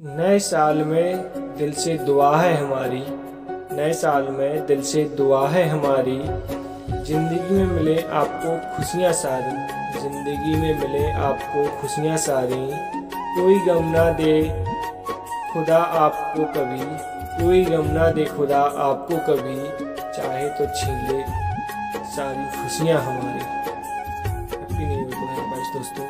नए साल में दिल से दुआ है हमारी। नए साल में दिल से दुआ है हमारी। ज़िंदगी में मिले आपको खुशियाँ सारी। ज़िंदगी में मिले आपको खुशियाँ सारी। कोई गम ना दे खुदा आपको कभी। कोई गम ना दे खुदा आपको कभी। चाहे तो छीन ले सारी खुशियाँ हमारी। हैप्पी न्यू ईयर दोस्तों।